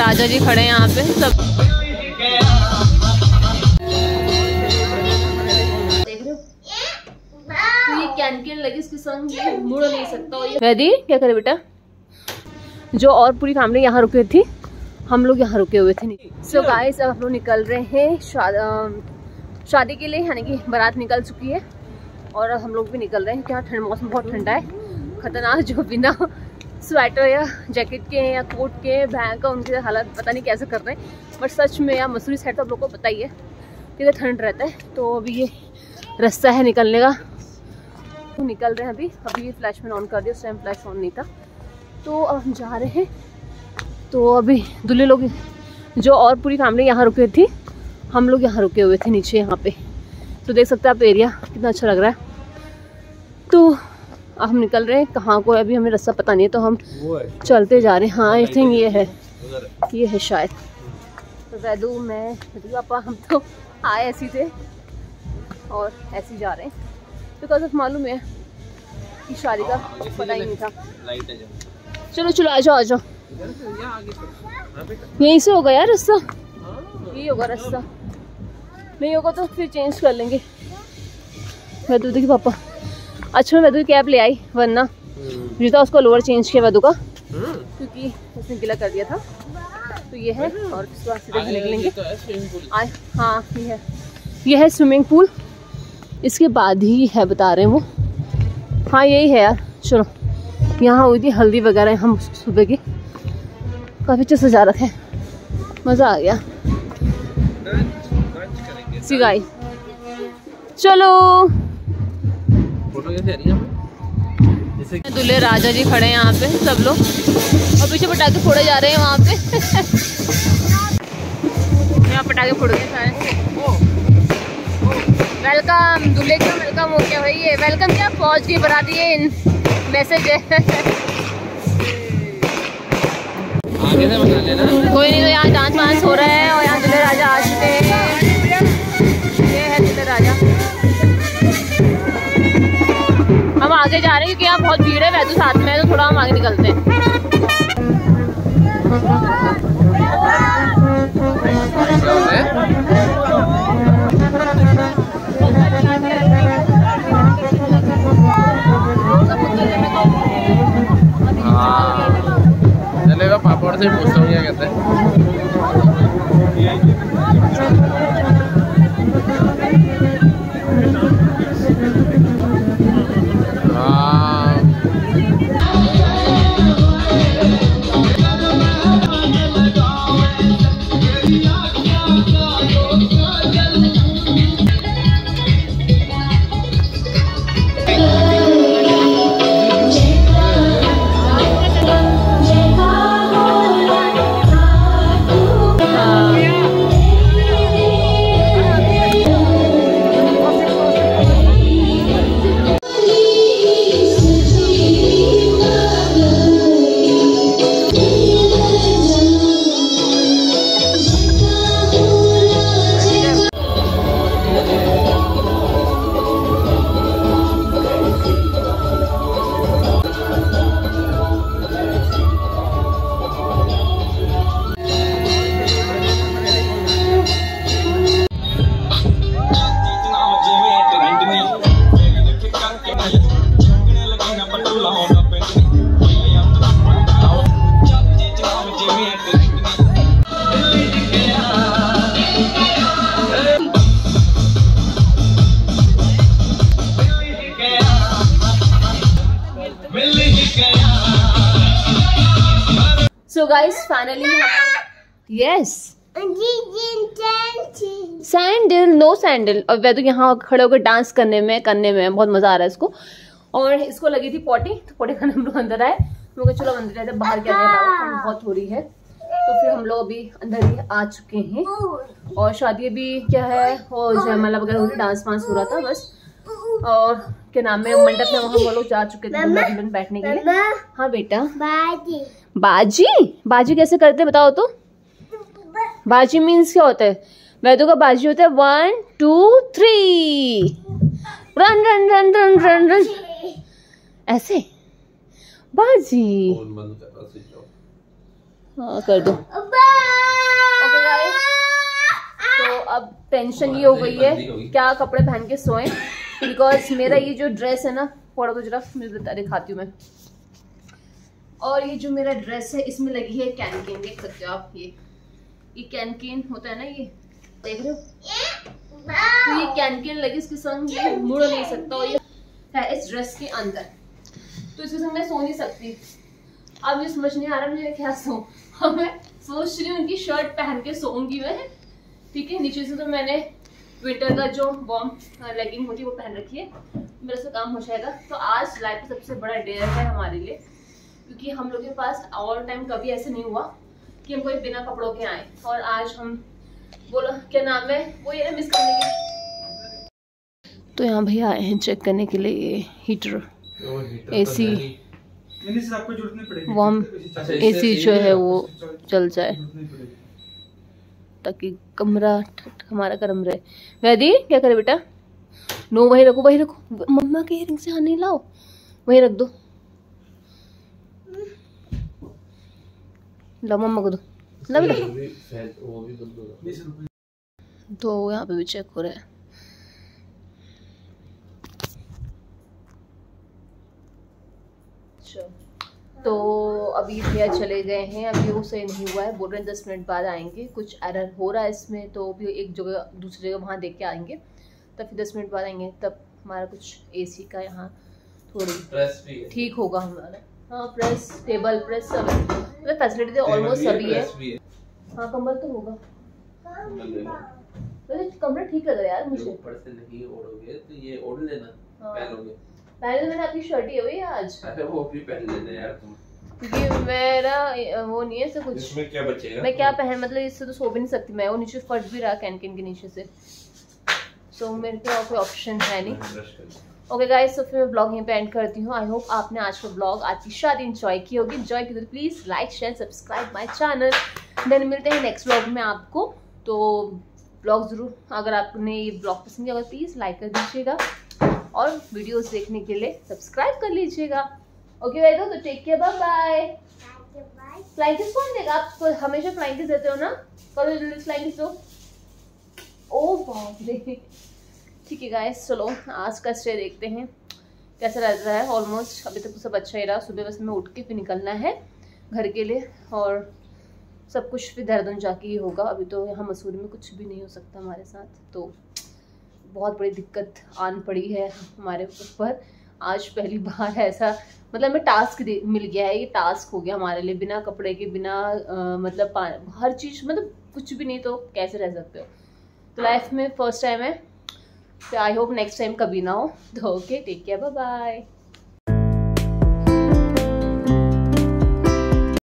राजा जी खड़े हैं यहाँ पे सब। देख रहे ये कैन लगी इसके संग ये मुड़ नहीं सकता और वैदी क्या करे बेटा? जो और पूरी फैमिली यहाँ रुकी थी हम लोग यहाँ रुके हुए थे सो गाइस अब हम लोग निकल रहे हैं शाद, शादी के लिए यानी कि बारात निकल चुकी है। और अब हम लोग भी निकल रहे हैं। क्या ठंड मौसम बहुत ठंडा है? खतरनाक जो बिना स्वेटर या जैकेट के हैं या कोट के हैं का, उनके हालत पता नहीं कैसे कर रहे हैं। बट सच में या मसूरी साइड तो आप लोग को पता ही है कितना ठंड रहता है। तो अभी ये रास्ता है निकलने का। तो निकल रहे हैं अभी। अभी ये फ्लैश मैंने ऑन कर दिया, उस टाइम फ्लैश ऑन नहीं था। तो अब हम जा रहे हैं। तो अभी दूल्हे लोग, जो और पूरी फैमिली यहाँ रुके थी, हम लोग यहाँ रुके हुए थे नीचे यहाँ पे। तो देख सकते हैं आप एरिया कितना अच्छा लग रहा है। हम निकल रहे हैं कहाँ को अभी हमें रास्ता पता नहीं है तो हम चलते जा रहे हैं। हाँ आई थिंक ये है। ये है शायद। तो वैदू मैं पापा हम तो आए ऐसे थे और ऐसे जा रहे हैं। बिकॉज़ ऑफ़ मालूम है कि शादी का पता ही नहीं था। चलो चलो आ जाओ आ जाओ। यहीं से होगा यार रास्ता? यही होगा रास्ता। नहीं होगा तो फिर चेंज कर लेंगे। वैदू देखिए पापा। अच्छा मैं वैदू की कैब ले आई वरना। मुझे था उसको लोअर चेंज किया वैदू का। क्योंकि उसने गिला कर दिया था। तो ये है और सीधे घर निकलेंगे आए हाँ ये है। ये है स्विमिंग पूल इसके बाद ही है बता रहे हैं वो। हाँ यही है यार चलो। यहाँ हुई थी हल्दी वगैरह हम सुबह की। काफ़ी अच्छे सजा रखे मज़ा आ गया। सिगाई चलो। दूल्हे राजा जी खड़े हैं यहाँ पे सब लोग। और पीछे पटाखे फोड़े जा रहे हैं वहाँ पे। यहाँ पटाखे फोड़ गए सारे वेलकम दूल्हे का वेलकम हो गया भाई ये। वेलकम क्या? पहुँच गई बना दिए इन मैसेज है आगे से बना लेना। कोई नहीं तो यहाँ डांस वांस हो रहा है। आगे जा रहे हैं क्योंकि यहाँ बहुत भीड़ है वैसे साथ में तो थोड़ा हम आगे निकलते हैं। हाँ। पापड़ से पूछता हूँ क्या कहते हाँ। So guys finally yes sandal no sandal और वैदू यहाँ खड़े होकर डांस करने में करने में बहुत मज़ा आ रहा है इसको। और इसको लगी थी पॉटी तो पॉटी खाने हम लोग अंदर आए हम लोग चलो अंदर रहते बाहर क्या ठंड बहुत हो रही है। तो फिर हम लोग अभी अंदर ही आ चुके हैं। और शादी अभी क्या है? वो जयमाला वगैरह हो रही डांस वांस हो रहा था बस। और क्या नाम है? मंडप में वहाँ वो लोग जा चुके थे बैठने के लिए। हाँ बेटा। बाजी? बाजी कैसे करते हैं बताओ तो। बाजी मीन्स क्या होता है? वैदू का बाजी होता है one two three run run run run run run ऐसे? बाजी। हाँ। कर दो। ओके तो अब टेंशन ये हो गई है क्या कपड़े पहन के सोए? बिकॉज़ मेरा ये जो ड्रेस है ना थोड़ा तो जरा मुझे दिखाती हूँ मैं। और ये जो मेरा ड्रेस है, इसमें लगी है कैनकेन देख सकते हो आप, ये ये कैनकेन होता है ना ये, देख रहे हो? तो ये कैनकेन लगी, इसके संग ये मुड़ नहीं सकता और ये है इस ड्रेस के अंदर। तो इसके संग मैं सो नहीं सकती। अब मुझे समझ नहीं आ रहा मुझे क्या सो। अब मैं सोच रही हूँ उनकी शर्ट पहन के सोऊँगी मैं, ठीक है? नीचे से तो मैंने विंटर का जो वॉर्म लेगिंग होती है, वो पहन रखी है। मेरा से काम हो जाएगा। तो आज लाइफ का सबसे बड़ा डेयर है हमारे लिए। क्योंकि हम लोग के पास ऑल टाइम कभी ऐसे नहीं हुआ कि हम कोई बिना कपड़ों के आए। और आज हम बोलो क्या नाम है? वो ये मिस करने के तो यहाँ भैया आए हैं चेक करने के लिए हीटर एसी वार्म एसी जो है वो चल जाए। ताकि कमरा हमारा गर्म रहे। वैदी क्या करे बेटा? नो वही रखो वही रखो। मम्मा के इयरिंग से हाँ नहीं लाओ। वही रख दो। लो मम्मा को दो। ला बेटा। तो यहाँ पे भी चेक हो रहा है। तो अभी भैया चले गए हैं अभी वो सही नहीं हुआ है बोल रहे हैं दस मिनट बाद आएँगे। कुछ एरर हो रहा है इसमें तो अभी एक जगह दूसरी जगह वहाँ देख के आएँगे। तब फिर दस मिनट बाद आएँगे तब हमारा कुछ एसी का यहाँ थोड़ी ठीक होगा हमारा। हाँ प्रेस टेबल प्रेस सब मतलब फैसिलिटी तो ऑलमोस्ट सभी है। हाँ। कंबल तो होगा। वैसे कमरा ठीक लग रहा है यार मुझे। ऊपर से नहीं ओढ़ोगे तो ये ओढ़ लेना हाँ। पहनोगे। पहले तो मैंने अपनी शर्ट ही हुई आज? अरे वो भी पहन लेना यार तुम। क्योंकि मेरा वो नहीं है ऐसा कुछ? इसमें क्या बचेगा? मैं क्या पहन मतलब इससे तो सो भी नहीं सकती मैं। वो नीचे फट भी रहा कैन कैन के नीचे से। सो मेरे पे कोई ऑप्शन है नहीं। ब्रश कर ओके गाइस तो फिर मैं ब्लॉग यहीं पे एंड करती हूँ. आई होप आपने आज का ब्लॉग आज की शादी इंजॉय की होगी. इंजॉय की तो please like share subscribe my channel then मिलते हैं नेक्स्ट ब्लॉग में आपको. तो ब्लॉग ज़रूर, अगर आपने ये ब्लॉग पसंद किया प्लीज़ लाइक कर दीजिएगा. और वीडियोस देखने के लिए सब्सक्राइब कर लीजिएगा. ओके भाई तो take care bye bye flying kiss कौन देगा? आप हमेशा फ्लाइंकिस देते हो ना? करो फ्लाइंग दो. ओ बाप रे. ठीक है गाइस चलो आज का स्टे देखते हैं। कैसा रह रहा है? ऑलमोस्ट अभी तक तो सब अच्छा ही रहा। सुबह बस में उठ के फिर निकलना है घर के लिए और सब कुछ फिर देहरादून जाके ही होगा। अभी तो यहाँ मसूरी में कुछ भी नहीं हो सकता हमारे साथ तो बहुत बड़ी दिक्कत आन पड़ी है हमारे ऊपर। आज पहली बार ऐसा मतलब हमें टास्क मिल गया है। ये टास्क हो गया हमारे लिए बिना कपड़े के बिना अ, मतलब हर चीज़ मतलब कुछ भी नहीं तो कैसे रह सकते हो? तो लाइफ में फ़र्स्ट टाइम है। तो आई होप नेक्स्ट टाइम कभी ना हो। तो okay take care bye bye